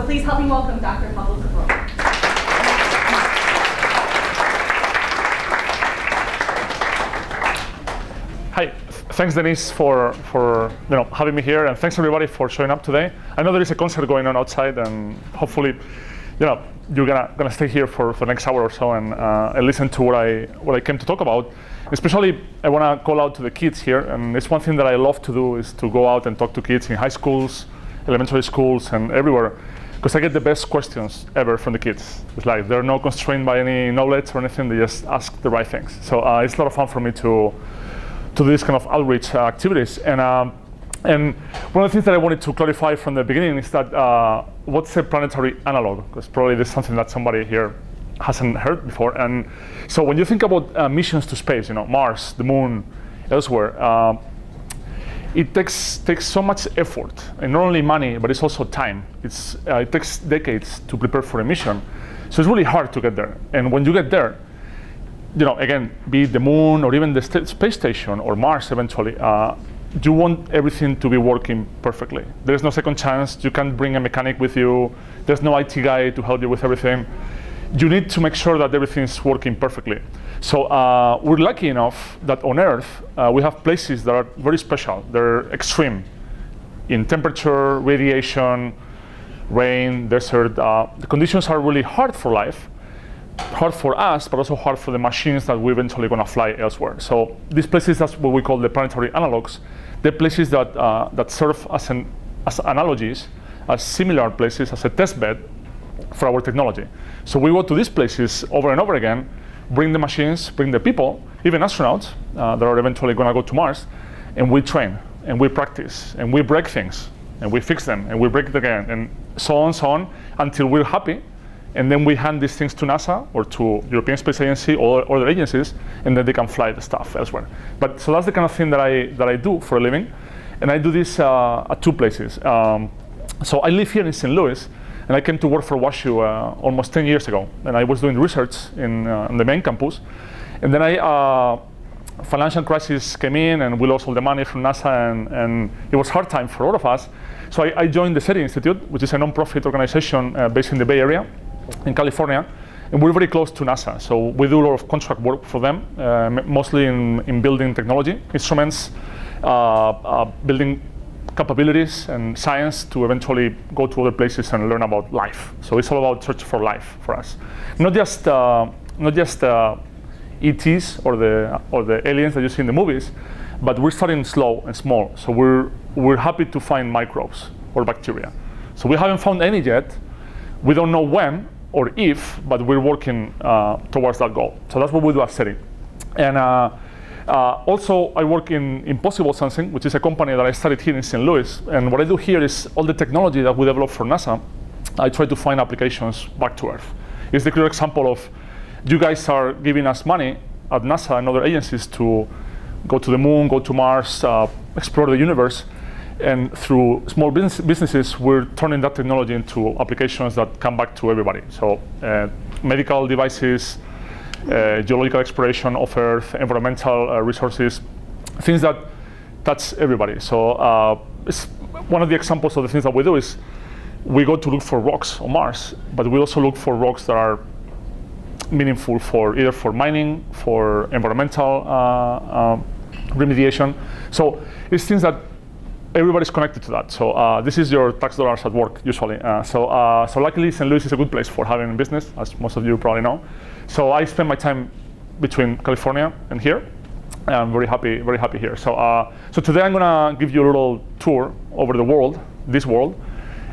So please help me welcome Dr. Pablo Sobron. Hi, thanks Denise for, for you know, having me here and thanks everybody for showing up today. I know there is a concert going on outside and hopefully you know, you're gonna, gonna stay here for, for the next hour or so and, uh, and listen to what I, what I came to talk about. Especially, I wanna call out to the kids here and it's one thing that I love to do is to go out and talk to kids in high schools, elementary schools and everywhere because I get the best questions ever from the kids. It's like they're not constrained by any knowledge or anything, they just ask the right things. So uh, it's a lot of fun for me to, to do these kind of outreach uh, activities. And, um, and one of the things that I wanted to clarify from the beginning is that uh, what's a planetary analog? Because probably there's something that somebody here hasn't heard before. And so when you think about uh, missions to space, you know, Mars, the moon, elsewhere, uh, it takes, takes so much effort, and not only money, but it's also time. It's, uh, it takes decades to prepare for a mission. So it's really hard to get there. And when you get there, you know, again, be it the moon or even the st space station or Mars eventually, uh, you want everything to be working perfectly. There's no second chance. You can't bring a mechanic with you. There's no IT guy to help you with everything. You need to make sure that everything's working perfectly. So uh, we're lucky enough that on Earth, uh, we have places that are very special. They're extreme in temperature, radiation, rain, desert. Uh, the conditions are really hard for life hard for us, but also hard for the machines that we're eventually going to fly elsewhere. So these places, that's what we call the planetary analogs. They're places that, uh, that serve as, an, as analogies, as similar places, as a test bed for our technology. So we go to these places over and over again, bring the machines, bring the people, even astronauts uh, that are eventually going to go to Mars, and we train, and we practice, and we break things, and we fix them, and we break it again, and so on, and so on, until we're happy and then we hand these things to NASA or to European Space Agency or other agencies, and then they can fly the stuff elsewhere. But so that's the kind of thing that I that I do for a living, and I do this uh, at two places. Um, so I live here in St. Louis, and I came to work for WashU uh, almost 10 years ago, and I was doing research in, uh, the main campus, and then I. Uh, financial crisis came in and we lost all the money from NASA and, and it was hard time for all of us. So I, I joined the SETI Institute, which is a non-profit organization uh, based in the Bay Area in California. And we're very close to NASA, so we do a lot of contract work for them, uh, mostly in, in building technology, instruments, uh, uh, building capabilities and science to eventually go to other places and learn about life. So it's all about search for life for us. Not just, uh, not just uh, ETs or the, or the aliens that you see in the movies, but we're starting slow and small. So we're, we're happy to find microbes or bacteria. So we haven't found any yet. We don't know when, or if, but we're working uh, towards that goal. So that's what we do at SETI. And uh, also, I work in Impossible Sensing, which is a company that I started here in St. Louis. And what I do here is all the technology that we develop for NASA, I try to find applications back to Earth. It's the clear example of you guys are giving us money at NASA and other agencies to go to the moon, go to Mars, uh, explore the universe. And through small business, businesses, we're turning that technology into applications that come back to everybody. So uh, medical devices, geological exploration of Earth, environmental uh, resources, things that touch everybody. So uh, one of the examples of the things that we do is we go to look for rocks on Mars, but we also look for rocks that are meaningful for either for mining, for environmental uh, uh, remediation. So it's things that everybody's connected to that. So uh, this is your tax dollars at work usually. Uh, so uh, so luckily St. Louis is a good place for having a business, as most of you probably know. So I spend my time between California and here. I'm very happy, very happy here. So uh, so today I'm gonna give you a little tour over the world, this world,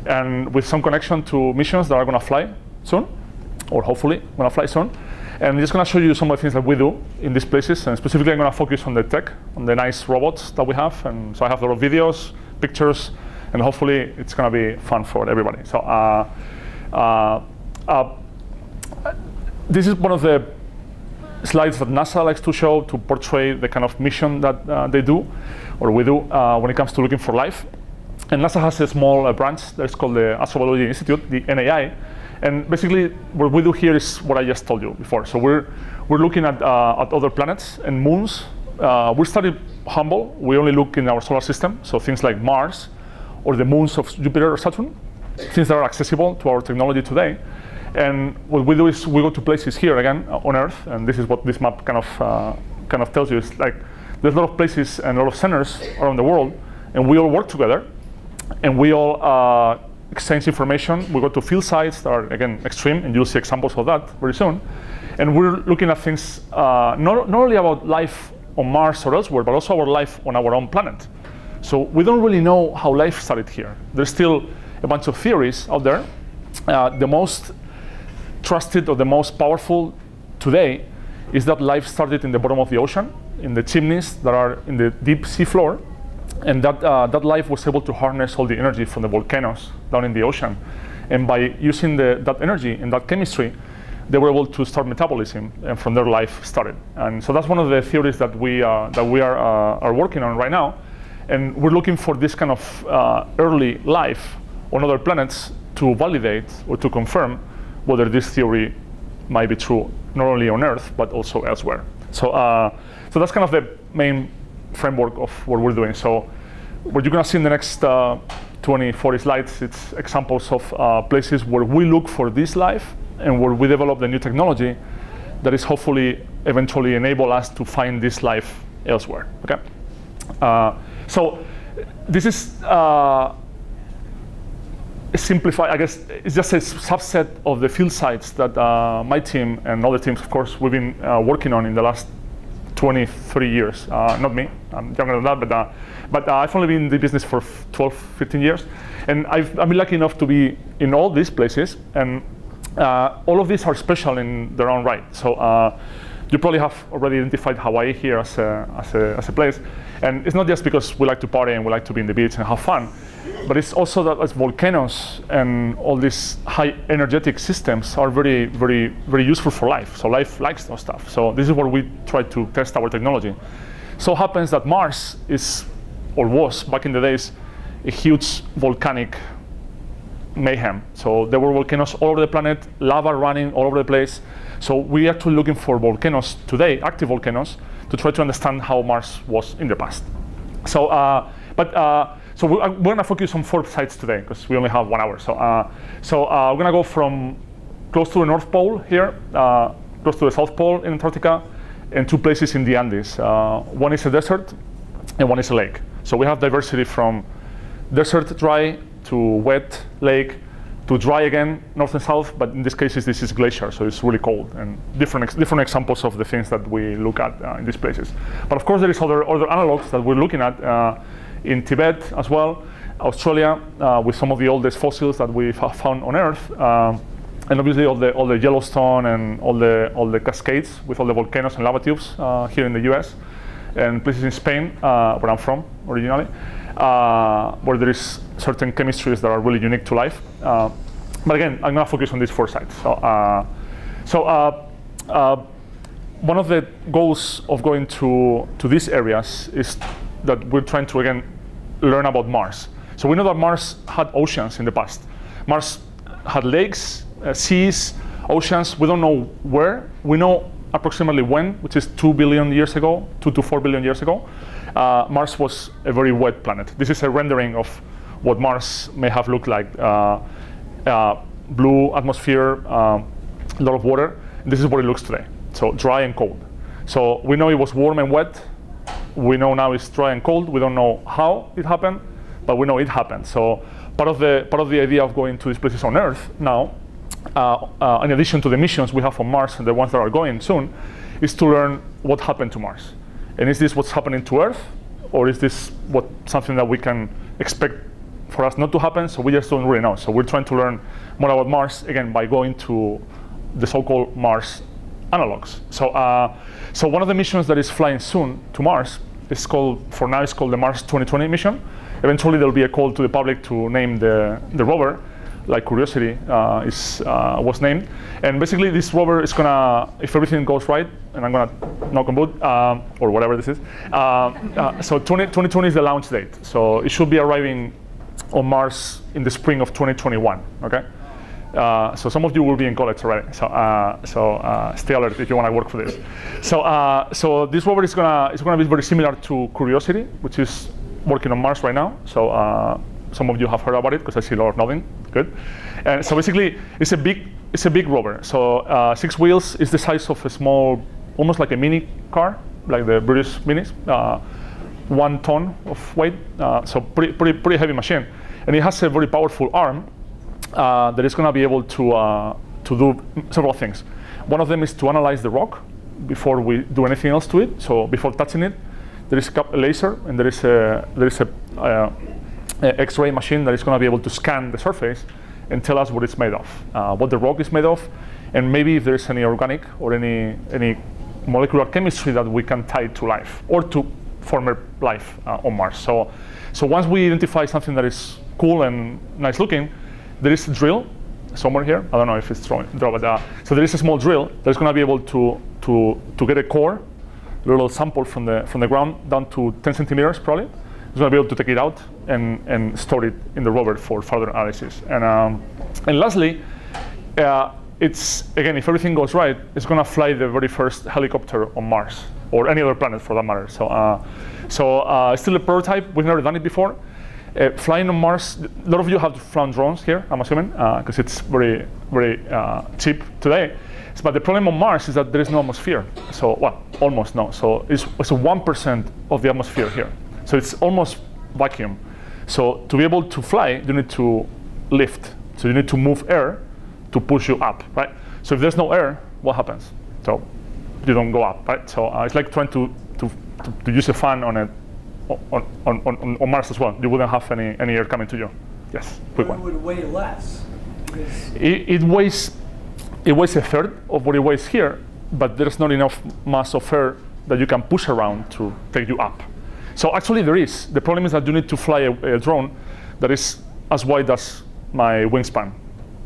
and with some connection to missions that are gonna fly soon, or hopefully gonna fly soon. And I'm just going to show you some of the things that we do in these places. And specifically, I'm going to focus on the tech, on the nice robots that we have. And so I have a lot of videos, pictures, and hopefully it's going to be fun for everybody. So uh, uh, uh, this is one of the slides that NASA likes to show to portray the kind of mission that uh, they do, or we do, uh, when it comes to looking for life. And NASA has a small uh, branch that's called the Astrobiology Institute, the NAI, and basically, what we do here is what I just told you before. So we're, we're looking at, uh, at other planets and moons. Uh, we started humble. We only look in our solar system, so things like Mars or the moons of Jupiter or Saturn. things that are accessible to our technology today. And what we do is we go to places here again uh, on Earth, and this is what this map kind of uh, kind of tells you. It's like there's a lot of places and a lot of centers around the world, and we all work together, and we all uh, exchange information. We go to field sites that are again extreme, and you'll see examples of that very soon. And we're looking at things uh, not, not only about life on Mars or elsewhere, but also our life on our own planet. So we don't really know how life started here. There's still a bunch of theories out there. Uh, the most trusted or the most powerful today is that life started in the bottom of the ocean, in the chimneys that are in the deep sea floor, and that, uh, that life was able to harness all the energy from the volcanoes down in the ocean. And by using the, that energy and that chemistry, they were able to start metabolism, and from there life started. And so that's one of the theories that we, uh, that we are, uh, are working on right now. And we're looking for this kind of uh, early life on other planets to validate or to confirm whether this theory might be true not only on Earth but also elsewhere. So, uh, so that's kind of the main framework of what we're doing. So, what you're going to see in the next uh, 20, 40 slides, it's examples of uh, places where we look for this life and where we develop the new technology that is hopefully eventually enable us to find this life elsewhere. Okay. Uh, so this is uh, simplified, I guess it's just a subset of the field sites that uh, my team and other teams, of course, we've been uh, working on in the last 23 years. Uh, not me, I'm younger than that, but, uh, but uh, I've only been in the business for 12, 15 years. And I've, I've been lucky enough to be in all these places, and uh, all of these are special in their own right. So you probably have already identified Hawaii here as a, as a, as a place. And it's not just because we like to party and we like to be in the beach and have fun but it's also that as volcanoes and all these high energetic systems are very, very, very useful for life. So life likes those stuff. So this is where we try to test our technology. So happens that Mars is, or was back in the days, a huge volcanic mayhem. So there were volcanoes all over the planet, lava running all over the place. So we're actually looking for volcanoes today, active volcanoes, to try to understand how Mars was in the past. So, uh, but uh, so we're, we're going to focus on four sites today because we only have one hour. So, uh, so uh, we're going to go from close to the North Pole here, uh, close to the South Pole in Antarctica, and two places in the Andes. Uh, one is a desert, and one is a lake. So we have diversity from desert dry to wet lake to dry again, north and south, but in this case, this is glacier, so it's really cold, and different, ex different examples of the things that we look at uh, in these places. But of course, there is other, other analogs that we're looking at. Uh, in Tibet as well, Australia, uh, with some of the oldest fossils that we've found on Earth. Um, and obviously all the, all the Yellowstone and all the, all the cascades with all the volcanoes and lava tubes uh, here in the US and places in Spain, uh, where I'm from originally, uh, where there is certain chemistries that are really unique to life. Uh, but again, I'm gonna focus on these four sites. So, uh, so uh, one of the goals of going to, to these areas is that we're trying to, again, learn about Mars. So we know that Mars had oceans in the past. Mars had lakes, uh, seas, oceans. We don't know where. We know approximately when, which is 2 billion years ago, 2 to 4 billion years ago. Uh, Mars was a very wet planet. This is a rendering of what Mars may have looked like. Uh, uh blue atmosphere, uh, a lot of water. This is what it looks today. So dry and cold. So we know it was warm and wet we know now it's dry and cold. We don't know how it happened, but we know it happened. So part of the part of the idea of going to these places on Earth now, uh, uh, in addition to the missions we have on Mars and the ones that are going soon, is to learn what happened to Mars. And is this what's happening to Earth, or is this what something that we can expect for us not to happen? So we just don't really know. So we're trying to learn more about Mars again by going to the so-called Mars analogs. So, uh, so one of the missions that is flying soon to Mars it's called, for now, it's called the Mars 2020 mission. Eventually, there'll be a call to the public to name the, the rover, like Curiosity uh, is, uh, was named. And basically, this rover is gonna, if everything goes right, and I'm gonna knock on wood, um, or whatever this is. Uh, uh so 20, 2020 is the launch date. So it should be arriving on Mars in the spring of 2021, okay? Uh, so some of you will be in college already. So, uh, so uh, stay alert if you want to work for this. So, so this rover is gonna is gonna be very similar to Curiosity, which is working on Mars right now. So some of you have heard about it because I see a lot of nodding. Good. And so basically, it's a big it's a big rover. So uh, six wheels is the size of a small, almost like a mini car, like the British Minis. Uh, one ton of weight, uh, so pretty, pretty, pretty heavy machine. And it has a very powerful arm uh, that is going to be able to, uh, to do several things. One of them is to analyze the rock before we do anything else to it. So before touching it, there is a laser and there is a, there is a, uh, a X-ray machine that is going to be able to scan the surface and tell us what it's made of, uh, what the rock is made of, and maybe if there's any organic or any, any molecular chemistry that we can tie to life or to former life uh, on Mars. So, so once we identify something that is cool and nice looking, there is a drill somewhere here. I don't know if it's drawn, but uh, so there is a small drill that's going to be able to, to, to get a core, a little sample from the, from the ground down to 10 centimeters probably. It's going to be able to take it out and, and store it in the rover for further analysis. And, um, and lastly, uh, it's again, if everything goes right, it's going to fly the very first helicopter on Mars or any other planet for that matter. So, uh, so uh, still a prototype. We've never done it before. Uh, flying on Mars, a lot of you have flown drones here, I'm assuming, because uh, it's very, very uh, cheap today. But the problem on Mars is that there is no atmosphere. So, well, almost no. So it's, it's 1% of the atmosphere here. So it's almost vacuum. So to be able to fly, you need to lift. So you need to move air to push you up, right? So if there's no air, what happens? So you don't go up, right? So uh, it's like trying to, to, to, to, use a fan on, a, on, on, on, on Mars as well. You wouldn't have any, any air coming to you. Yes, quick one. It would weigh less. It, it, weighs, it weighs a third of what it weighs here, but there's not enough mass of air that you can push around to take you up. So actually there is. The problem is that you need to fly a, a drone that is as wide as my wingspan.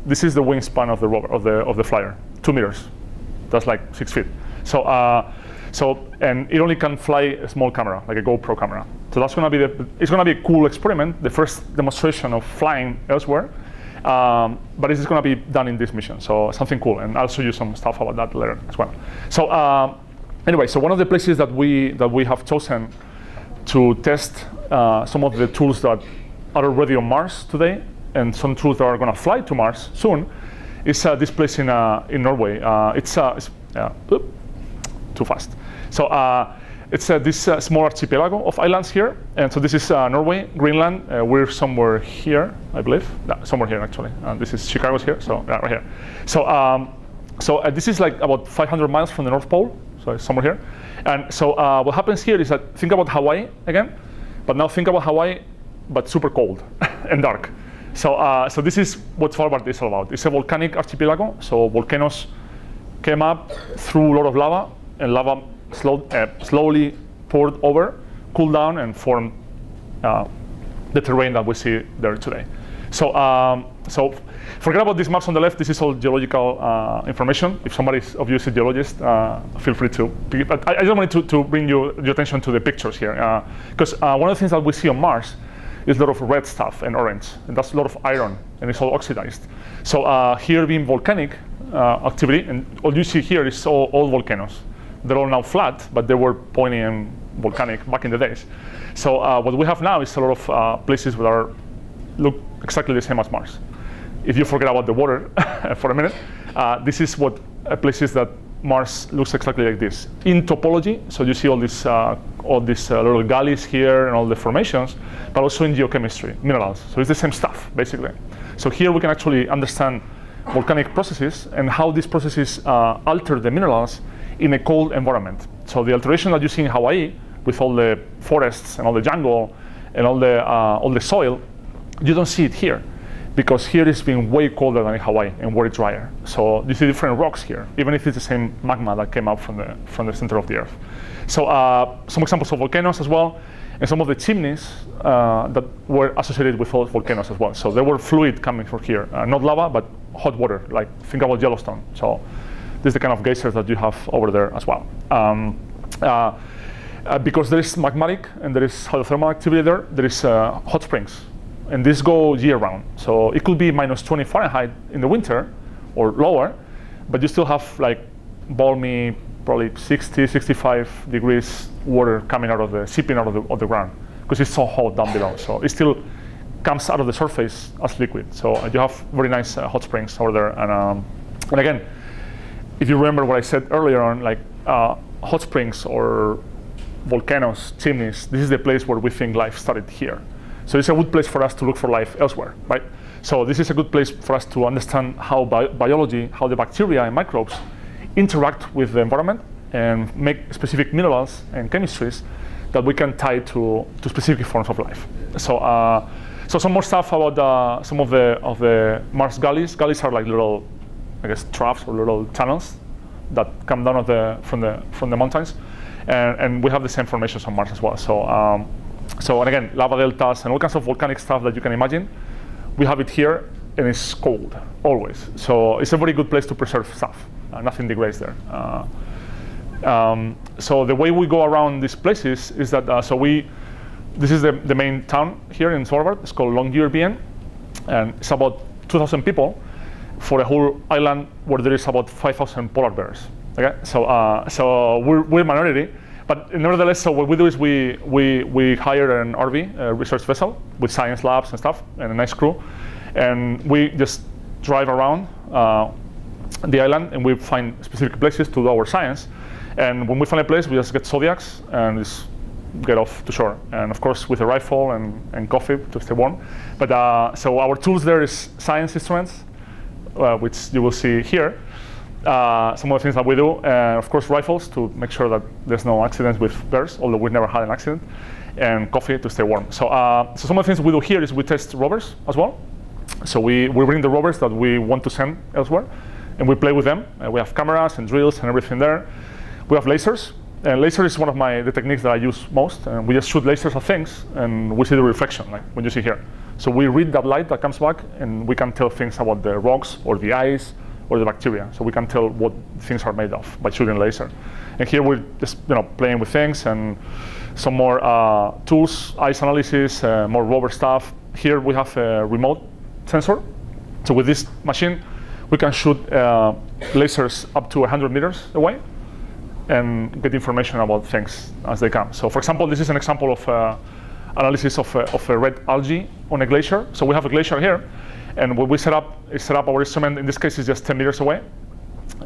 This is the wingspan of the rover, of the, of the flyer, two meters. That's like six feet. So, uh, so and it only can fly a small camera, like a GoPro camera. So that's going to be the, it's going to be a cool experiment, the first demonstration of flying elsewhere. Um, but it's going to be done in this mission, so something cool, and I'll show you some stuff about that later as well. So um, anyway, so one of the places that we that we have chosen to test uh, some of the tools that are already on Mars today, and some tools that are going to fly to Mars soon, is uh, this place in uh, in Norway. Uh, it's, uh, it's too fast. So uh, it's this small archipelago of islands here. And so this is Norway, Greenland. We're somewhere here, I believe. No, somewhere here, actually. this is Chicago's here, so right here. So, um, so this is like about 500 miles from the North Pole. So somewhere here. And so what happens here is that think about Hawaii again, but now think about Hawaii, but super cold and dark. So, uh, so this is what Svalbard is all about. It's a volcanic archipelago. So volcanoes came up through a lot of lava, and lava slow, uh, slowly poured over, cooled down, and formed uh, the terrain that we see there today. So, um, so forget about these maps on the left. This is all geological uh, information. If somebody of you is a geologist, uh, feel free to. But I, I just wanted to, to bring you, your attention to the pictures here. Because uh, uh, one of the things that we see on Mars is a lot of red stuff and orange. And that's a lot of iron, and it's all oxidized. So uh, here being volcanic activity, and all you see here is all, all volcanoes. They're all now flat, but they were pointy and volcanic back in the days. So uh, what we have now is a lot of uh, places that are look exactly the same as Mars. If you forget about the water for a minute, uh, this is what uh, places that Mars looks exactly like this. In topology, so you see all these, uh, all these uh, little gullies here and all the formations, but also in geochemistry, minerals. So it's the same stuff, basically. So here we can actually understand volcanic processes and how these processes alter the minerals in a cold environment. So the alteration that you see in Hawaii with all the forests and all the jungle and all the, uh, all the soil, you don't see it here because here it's been way colder than in Hawaii and way drier. So you see different rocks here, even if it's the same magma that came up from the, from the center of the earth. So uh, some examples of volcanoes as well, and some of the chimneys uh, that were associated with those volcanoes as well. So there were fluid coming from here, uh, not lava, but hot water, like think about Yellowstone. So this is the kind of geysers that you have over there as well. Um, uh, uh, because there is magmatic and there is hydrothermal activity there, there is uh, hot springs. And this go year round. So it could be minus 20 Fahrenheit in the winter or lower, but you still have like balmy, probably 60, 65 degrees water coming out of the, seeping out of the, of the ground because it's so hot down below. So it still comes out of the surface as liquid. So uh, you have very nice uh, hot springs over there. And, um, and again, if you remember what I said earlier on, like uh, hot springs or volcanoes, chimneys, this is the place where we think life started here. So it's a good place for us to look for life elsewhere, right? So this is a good place for us to understand how bi biology, how the bacteria and microbes interact with the environment and make specific minerals and chemistries that we can tie to, to specific forms of life. So, uh, so some more stuff about uh, some of the of the Mars gullies. Gullies are like little, I guess, troughs or little tunnels that come down the, from the from the mountains, and, and we have the same formations on Mars as well. So, um, so and again, lava deltas and all kinds of volcanic stuff that you can imagine. We have it here, and it's cold always. So it's a very good place to preserve stuff. Uh, nothing degrades there. Uh, um, so the way we go around these places is that uh, so we this is the, the main town here in Svalbard. It's called Longyearbyen, and it's about 2,000 people for a whole island where there is about 5,000 polar bears. Okay, so uh, so we're, we're minority, but nevertheless, so what we do is we we we hire an RV, a research vessel with science labs and stuff, and a nice crew, and we just drive around uh, the island and we find specific places to do our science. And when we find a place, we just get zodiacs and just get off to shore. And of course, with a rifle and, and coffee to stay warm. But uh, so our tools there is science instruments, uh, which you will see here. Uh, some of the things that we do, and of course, rifles to make sure that there's no accidents with bears, although we've never had an accident, and coffee to stay warm. So, uh, so some of the things we do here is we test rovers as well. So we, we bring the rovers that we want to send elsewhere, and we play with them. Uh, we have cameras and drills and everything there. We have lasers, and laser is one of my the techniques that I use most. And we just shoot lasers at things, and we see the reflection, like what you see here. So we read that light that comes back, and we can tell things about the rocks or the ice or the bacteria. So we can tell what things are made of by shooting laser. And here we're just you know playing with things and some more uh, tools, ice analysis, uh, more rover stuff. Here we have a remote sensor. So with this machine, we can shoot uh, lasers up to 100 meters away and get information about things as they come. So for example, this is an example of uh, analysis of, of a red algae on a glacier. So we have a glacier here, and what we set up is set up our instrument, in this case, is just 10 meters away.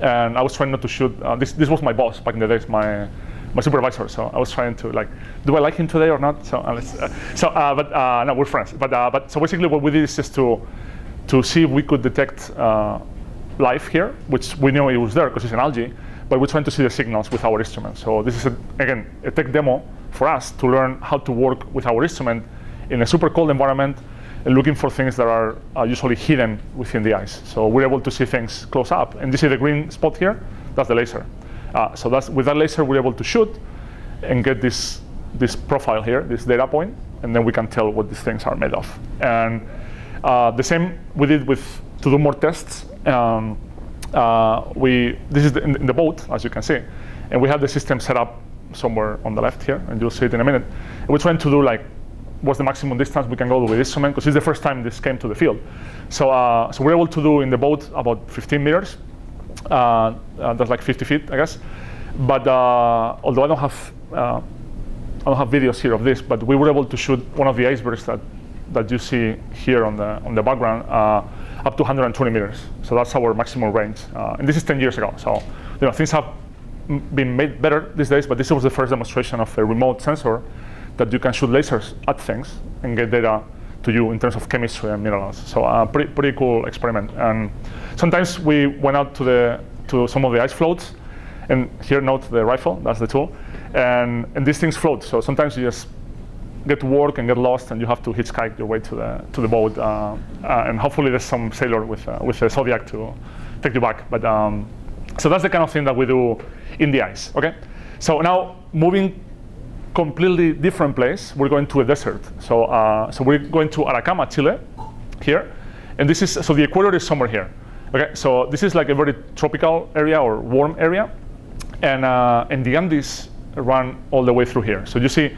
And I was trying not to shoot, uh, this, this was my boss back in the days, my, my supervisor. So I was trying to like, do I like him today or not? So, uh, so uh, but uh, no, we're friends. But, but so basically what we did is just to, to see if we could detect life here, which we knew it was there because it's an algae but we're trying to see the signals with our instrument. So this is, a, again, a tech demo for us to learn how to work with our instrument in a super cold environment looking for things that are usually hidden within the ice. So we're able to see things close up. And you see the green spot here? That's the laser. Uh, so that's, with that laser, we're able to shoot and get this, this profile here, this data point, and then we can tell what these things are made of. And uh, the same we did with, to do more tests. Um, uh, we this is the, in, in, the boat, as you can see, and we have the system set up somewhere on the left here, and you'll see it in a minute. And we're trying to do like what's the maximum distance we can go with this instrument because it's the first time this came to the field. So, uh, so we're able to do in the boat about 15 meters. Uh, uh that's like 50 feet, I guess. But uh, although I don't have uh, I don't have videos here of this, but we were able to shoot one of the icebergs that that you see here on the on the background up to 120 meters. So that's our maximum range. And this is 10 years ago. So you know, things have been made better these days, but this was the first demonstration of a remote sensor that you can shoot lasers at things and get data to you in terms of chemistry and minerals. So a uh, pretty, pretty cool experiment. And sometimes we went out to, the, to some of the ice floats, and here note the rifle, that's the tool, and, and these things float. So sometimes you just get to work and get lost, and you have to hitchhike your way to the to the boat. Uh, uh, and hopefully, there's some sailor with uh, with a zodiac to take you back. But um, so that's the kind of thing that we do in the ice. Okay. So now moving completely different place. We're going to a desert. So uh, so we're going to Atacama, Chile, here, and this is so the equator is somewhere here. Okay. So this is like a very tropical area or warm area, and uh, and the Andes run all the way through here. So you see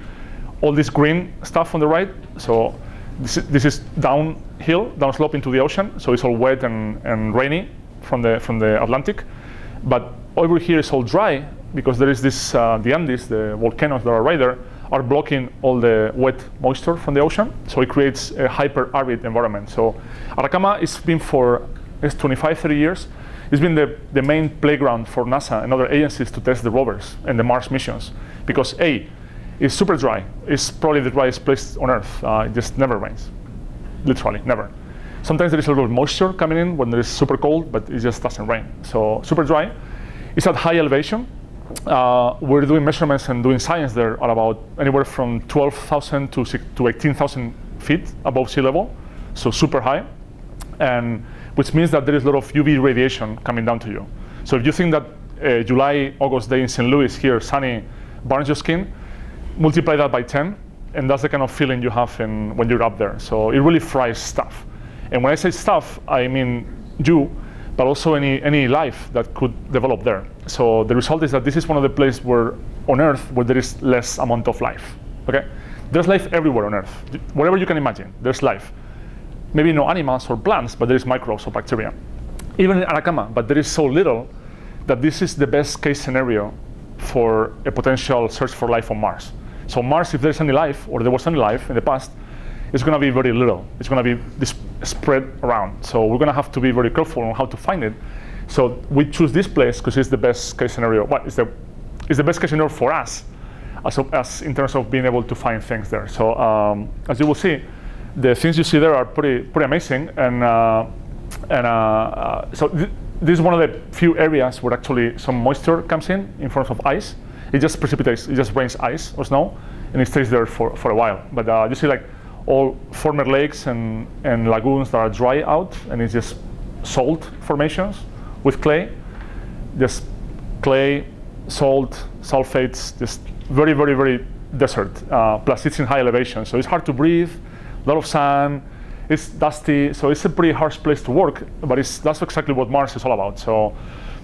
all this green stuff on the right. So this is, this is downhill, downslope into the ocean. So it's all wet and, and rainy from the, from the Atlantic. But over here is all dry because there is this, uh, the Andes, the volcanoes that are right there, are blocking all the wet moisture from the ocean. So it creates a hyper arid environment. So Atacama has been for it's 25, 30 years. It's been the, the main playground for NASA and other agencies to test the rovers and the Mars missions. Because A, it's super dry. It's probably the driest place on Earth. Uh, it just never rains, literally, never. Sometimes there is a little moisture coming in when it is super cold, but it just doesn't rain. So super dry. It's at high elevation. Uh, we're doing measurements and doing science there at about anywhere from 12,000 to, to 18,000 feet above sea level, so super high, and which means that there is a lot of UV radiation coming down to you. So if you think that uh, July, August day in St. Louis here, sunny, burns your skin, multiply that by 10, and that's the kind of feeling you have in, when you're up there. So it really fries stuff. And when I say stuff, I mean you, but also any, any life that could develop there. So the result is that this is one of the places where on Earth where there is less amount of life. Okay, there's life everywhere on Earth, whatever you can imagine. There's life. Maybe no animals or plants, but there is microbes or bacteria. Even in Atacama, but there is so little that this is the best case scenario for a potential search for life on Mars. So Mars, if there's any life, or there was any life in the past, it's going to be very little. It's going to be spread around. So we're going to have to be very careful on how to find it. So we choose this place because it's the best case scenario. What is the it's the best case scenario for us, as, as in terms of being able to find things there. So um, as you will see, the things you see there are pretty pretty amazing. And uh, and uh, uh, so th this is one of the few areas where actually some moisture comes in in forms of ice. It just precipitates, it just rains ice or snow, and it stays there for, for a while. But uh, you see like all former lakes and, and lagoons that are dry out, and it's just salt formations with clay. Just clay, salt, sulfates, just very, very, very desert. Uh, plus it's in high elevation, so it's hard to breathe, a lot of sand, it's dusty, so it's a pretty harsh place to work, but it's, that's exactly what Mars is all about. So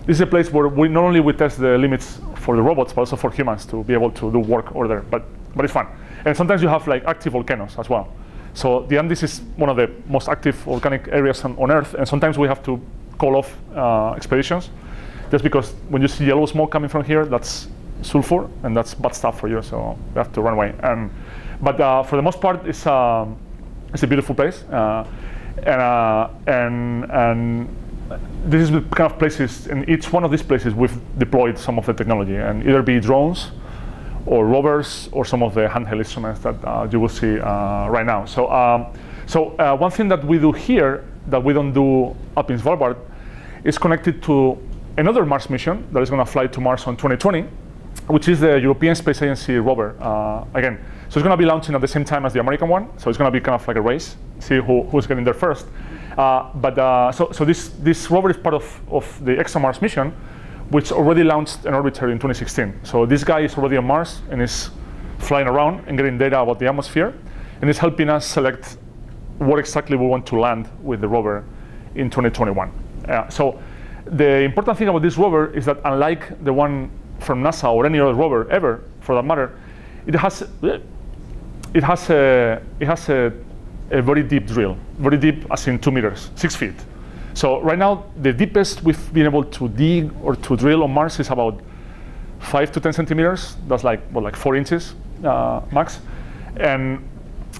this is a place where we not only we test the limits for the robots, but also for humans to be able to do work over there. But, but it's fun. And sometimes you have like active volcanoes as well. So the Andes is one of the most active volcanic areas on, on Earth, and sometimes we have to call off uh, expeditions just because when you see yellow smoke coming from here, that's sulfur, and that's bad stuff for you, so we have to run away. And, but uh, for the most part, it's, um, it's a beautiful place. Uh, and, uh, and, and this is the kind of places, in each one of these places, we've deployed some of the technology, and either be drones, or rovers, or some of the handheld instruments that uh, you will see uh, right now. So, um, so uh, one thing that we do here that we don't do up in Svalbard is connected to another Mars mission that is going to fly to Mars on 2020, which is the European Space Agency rover. Uh, again, so it's going to be launching at the same time as the American one. So it's going to be kind of like a race, see who, who's getting there first. Uh, but uh, so, so this, this rover is part of, of the ExoMars mission, which already launched an orbiter in 2016. So this guy is already on Mars and is flying around and getting data about the atmosphere, and is helping us select what exactly we want to land with the rover in 2021. Uh, so the important thing about this rover is that unlike the one from NASA or any other rover ever, for that matter, it has it has a it has a, a very deep drill, very deep as in two meters, six feet. So right now, the deepest we've been able to dig or to drill on Mars is about five to 10 centimeters. That's like, what, like four inches uh, max. And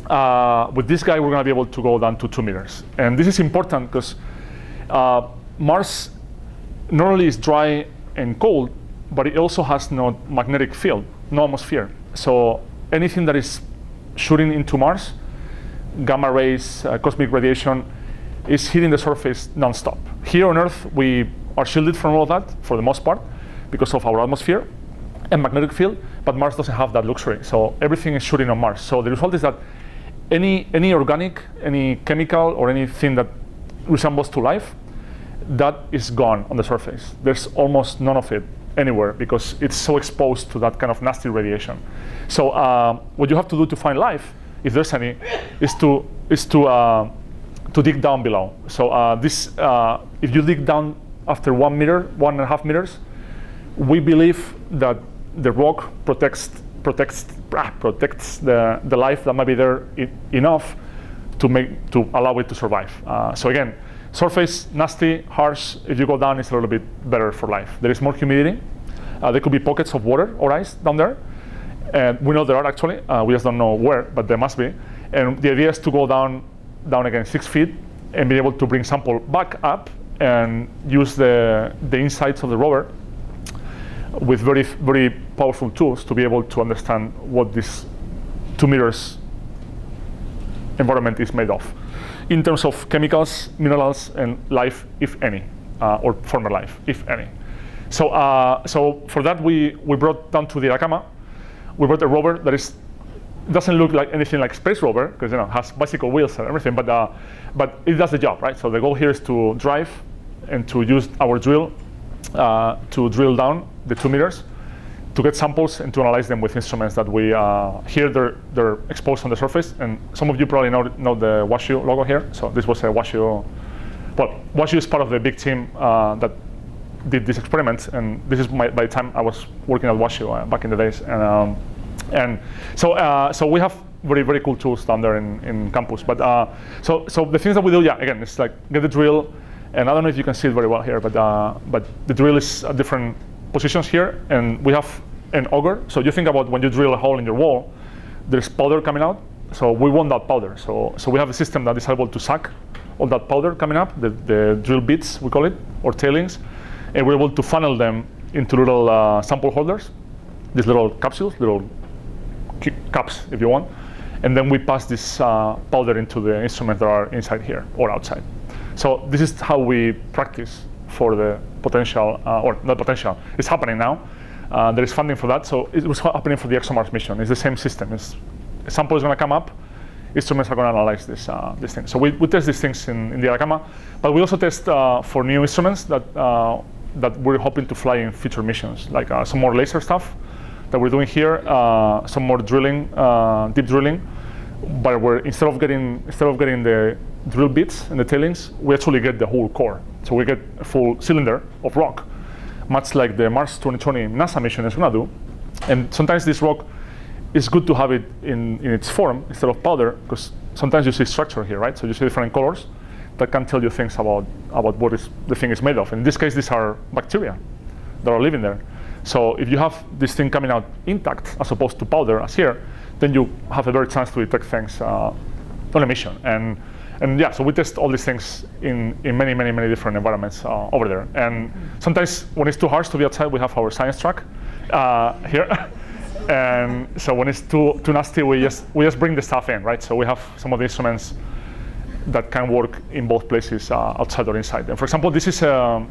uh, with this guy, we're gonna be able to go down to two meters. And this is important because uh, Mars not only is dry and cold, but it also has no magnetic field, no atmosphere. So anything that is shooting into Mars, gamma rays, uh, cosmic radiation, is hitting the surface nonstop. Here on Earth, we are shielded from all that for the most part because of our atmosphere and magnetic field, but Mars doesn't have that luxury. So everything is shooting on Mars. So the result is that any, any organic, any chemical, or anything that resembles to life, that is gone on the surface. There's almost none of it anywhere because it's so exposed to that kind of nasty radiation. So uh, what you have to do to find life, if there's any, is to, is to uh, to dig down below. So uh, this, uh, if you dig down after one meter, one and a half meters, we believe that the rock protects protects ah, protects the, the life that might be there enough to make to allow it to survive. Uh, so again, surface nasty, harsh. If you go down, it's a little bit better for life. There is more humidity. Uh, there could be pockets of water or ice down there, And we know there are actually. Uh, we just don't know where, but there must be. And the idea is to go down, down again six feet and be able to bring sample back up and use the, the insights of the rover with very, very powerful tools to be able to understand what this two meters environment is made of in terms of chemicals, minerals, and life, if any, uh, or former life, if any. So, uh, so for that, we, we brought down to the Atacama, we brought a rover that is doesn't look like anything like space rover because you know has bicycle wheels and everything, but uh, but it does the job, right? So the goal here is to drive and to use our drill uh, to drill down the two meters to get samples and to analyze them with instruments that we uh, here they're they're exposed on the surface. And some of you probably know know the WashU logo here. So this was a WashU. Well, WashU is part of the big team uh, that did this experiment, and this is my, by the time I was working at WashU uh, back in the days. And um, and so, uh, so we have very, very cool tools down there in, in campus. But uh, so, so the things that we do, yeah, again, it's like get the drill, and I don't know if you can see it very well here, but uh, but the drill is at different positions here, and we have an auger. So you think about when you drill a hole in your wall, there's powder coming out. So we want that powder. So so we have a system that is able to suck all that powder coming up, the, the drill bits we call it, or tailings, and we're able to funnel them into little uh, sample holders, these little capsules, little cups if you want. And then we pass this uh, powder into the instruments that are inside here or outside. So this is how we practice for the potential, uh, or not potential, it's happening now. Uh, there is funding for that. So it was happening for the ExoMars mission. It's the same system. It's, a sample is going to come up, instruments are going to analyze this, uh, this thing. So we, we test these things in, in the Atacama, but we also test uh, for new instruments that, uh, that we're hoping to fly in future missions, like uh, some more laser stuff, that we're doing here, uh, some more drilling, uh, deep drilling, but we're instead of getting instead of getting the drill bits and the tailings, we actually get the whole core. So we get a full cylinder of rock, much like the Mars 2020 NASA mission is going to do. And sometimes this rock is good to have it in, in its form instead of powder, because sometimes you see structure here, right? So you see different colors that can tell you things about, about what is, the thing is made of. In this case, these are bacteria that are living there. So if you have this thing coming out intact as opposed to powder as here, then you have a better chance to detect things uh, on emission. And and yeah, so we test all these things in, in many, many, many different environments uh, over there. And sometimes when it's too harsh to be outside, we have our science track uh, here. and so when it's too, too nasty, we just, we just bring the stuff in, right? So we have some of the instruments that can work in both places, uh, outside or inside. And for example, this is a,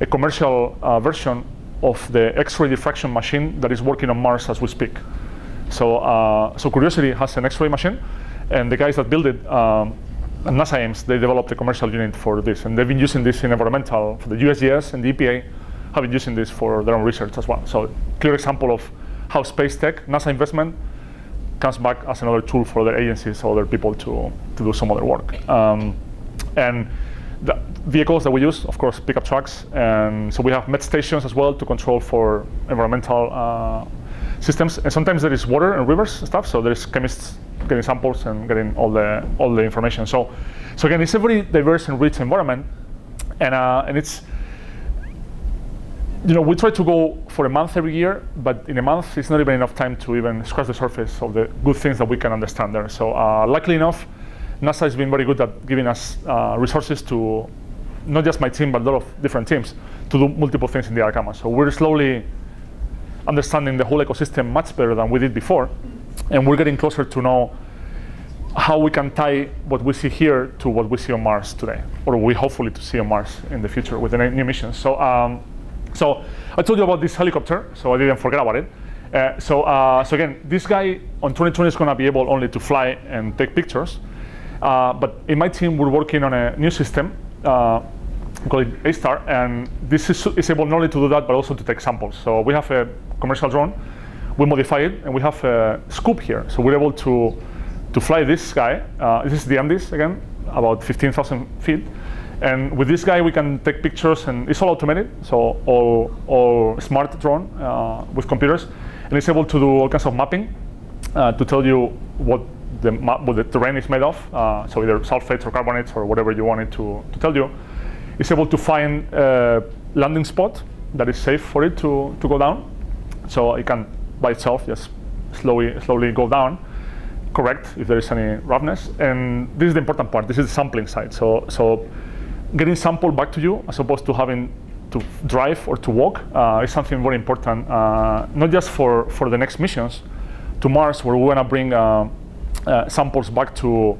a commercial uh, version of the X-ray diffraction machine that is working on Mars as we speak. So, uh, so Curiosity has an X-ray machine, and the guys that built it, um, NASA Ames, they developed a commercial unit for this, and they've been using this in environmental for the USGS and the EPA have been using this for their own research as well. So, clear example of how space tech, NASA investment, comes back as another tool for other agencies or other people to, to do some other work. Um, and the vehicles that we use, of course, pickup trucks. And so we have met stations as well to control for environmental uh, systems. And sometimes there is water and rivers and stuff. So there's chemists getting samples and getting all the all the information. So, so again, it's a very diverse and rich environment, and uh, and it's you know, we try to go for a month every year, but in a month, it's not even enough time to even scratch the surface of the good things that we can understand there. So, uh, luckily enough, NASA has been very good at giving us uh, resources to, not just my team, but a lot of different teams, to do multiple things in the Atacama. So we're slowly understanding the whole ecosystem much better than we did before, and we're getting closer to know how we can tie what we see here to what we see on Mars today, or we hopefully to see on Mars in the future with the new missions. So, um, so I told you about this helicopter, so I didn't forget about it. Uh, so, uh, so again, this guy on 2020 is going to be able only to fly and take pictures. Uh, but in my team, we're working on a new system uh, called A-Star, and this is, is, able not only to do that, but also to take samples. So we have a commercial drone, we modify it, and we have a scoop here. So we're able to, to fly this guy. Uh, this is the Andes, again, about 15,000 feet. And with this guy, we can take pictures, and it's all automated, so all, all smart drone uh, with computers. And it's able to do all kinds of mapping uh, to tell you what the, what the terrain is made of, uh, so either sulfates or carbonates or whatever you want it to, to tell you, is able to find a landing spot that is safe for it to, to go down. So it can, by itself, just slowly, slowly go down, correct if there is any roughness. And this is the important part. This is the sampling side. So, so getting sample back to you as opposed to having to drive or to walk uh, is something very important, uh, not just for, for the next missions to Mars, where we want to bring uh, uh, samples back to,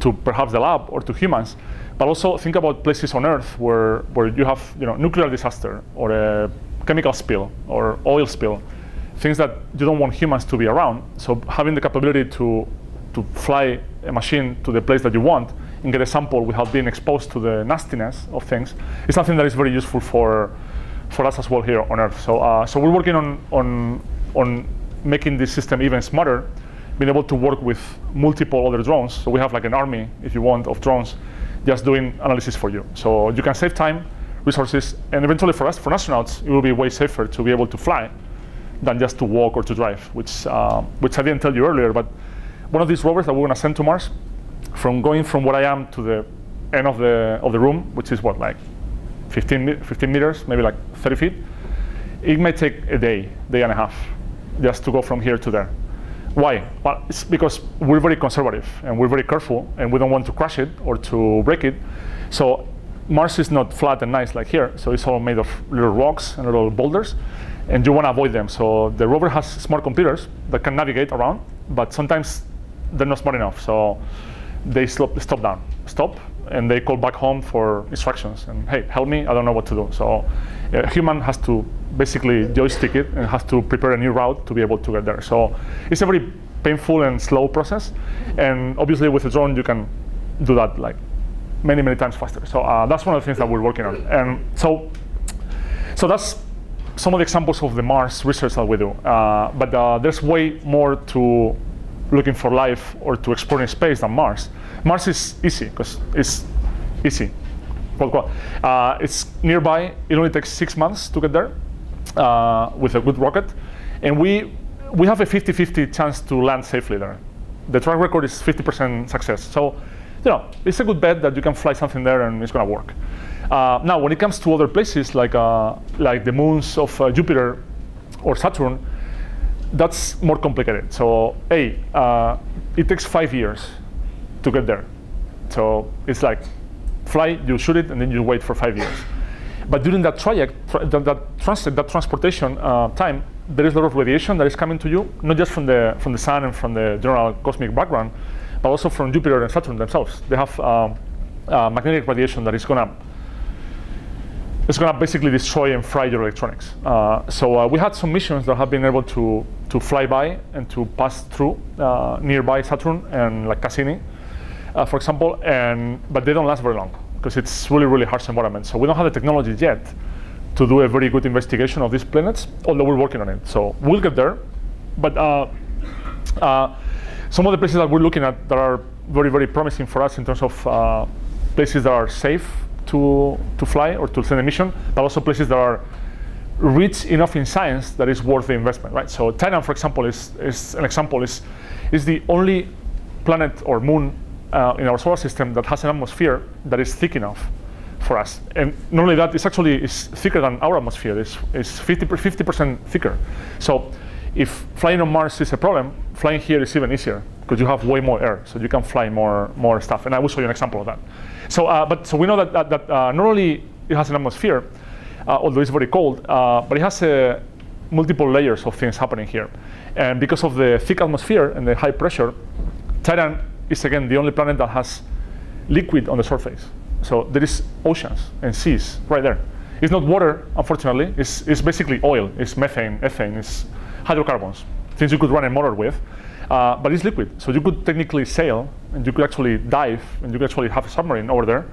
to perhaps the lab or to humans, but also think about places on Earth where, where you have you know, nuclear disaster or a chemical spill or oil spill, things that you don't want humans to be around. So having the capability to, to fly a machine to the place that you want and get a sample without being exposed to the nastiness of things is something that is very useful for, for us as well here on Earth. So, uh, so we're working on, on, on making this system even smarter, being able to work with multiple other drones. So we have like an army, if you want, of drones just doing analysis for you. So you can save time, resources, and eventually for us, for astronauts, it will be way safer to be able to fly than just to walk or to drive, which, uh, which I didn't tell you earlier, but one of these rovers that we're to send to Mars, from going from where I am to the end of the, of the room, which is what, like 15, 15 meters, maybe like 30 feet, it may take a day, day and a half, just to go from here to there. Why? Well, it's because we're very conservative and we're very careful and we don't want to crash it or to break it. So Mars is not flat and nice like here. So it's all made of little rocks and little boulders and you want to avoid them. So the rover has smart computers that can navigate around, but sometimes they're not smart enough. So they stop, stop down, stop, and they call back home for instructions. And hey, help me, I don't know what to do. So a human has to basically joystick it and has to prepare a new route to be able to get there. So it's a very painful and slow process. And obviously with a drone, you can do that like many, many times faster. So uh, that's one of the things that we're working on. And so, so that's some of the examples of the Mars research that we do. Uh, but uh, there's way more to looking for life or to exploring space than Mars. Mars is easy because it's easy. Uh, it's nearby. It only takes six months to get there uh, with a good rocket, and we we have a 50-50 chance to land safely there. The track record is 50% success. So, you know, it's a good bet that you can fly something there and it's going to work. Uh, now, when it comes to other places like uh, like the moons of uh, Jupiter or Saturn, that's more complicated. So, A, uh, it takes five years to get there. So it's like fly, you shoot it, and then you wait for five years. But during that traject, tra that, that, transit, that transportation uh, time, there is a lot of radiation that is coming to you, not just from the from the sun and from the general cosmic background, but also from Jupiter and Saturn themselves. They have um, uh, magnetic radiation that is going to it's going to basically destroy and fry your electronics. Uh, so uh, we had some missions that have been able to to fly by and to pass through uh, nearby Saturn and like Cassini, uh, for example, and but they don't last very long because it's really really harsh environment. So we don't have the technology yet to do a very good investigation of these planets, although we're working on it. So we'll get there, but. Uh, uh, some of the places that we're looking at that are very, very promising for us in terms of places that are safe to, to fly or to send a mission, but also places that are rich enough in science that is worth the investment, right? So Titan, for example, is, is an example, is, is the only planet or moon uh, in our solar system that has an atmosphere that is thick enough for us. And not only that, it's actually is thicker than our atmosphere. It's, it's 50, 50% thicker. So if flying on Mars is a problem, flying here is even easier because you have way more air, so you can fly more, more stuff. And I will show you an example of that. So, uh, but so we know that, that, that uh, not only it has an atmosphere, uh, although it's very cold, uh, but it has uh, multiple layers of things happening here. And because of the thick atmosphere and the high pressure, Titan is again the only planet that has liquid on the surface. So there is oceans and seas right there. It's not water, unfortunately. It's, it's basically oil. It's methane, ethane, it's hydrocarbons, things you could run a motor with. Uh, but it's liquid, so you could technically sail and you could actually dive and you could actually have a submarine over there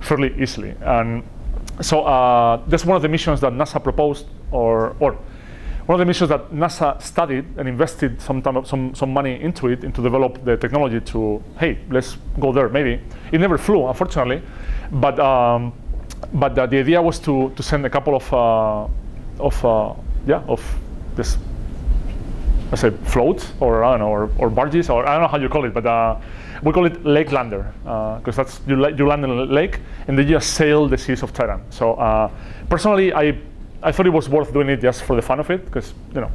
fairly easily. And so uh, that's one of the missions that NASA proposed, or, or one of the missions that NASA studied and invested some, time, some, some money into it, into develop the technology to, hey, let's go there, maybe. It never flew, unfortunately, but, um, but the idea was to, to send a couple of, uh, of uh, yeah, of this let's say floats or I don't know or, or barges or I don't know how you call it, but uh, we call it lake lander because uh, that's you, you land in a lake and then you just sail the seas of Titan. So uh, personally, I I thought it was worth doing it just for the fun of it because you know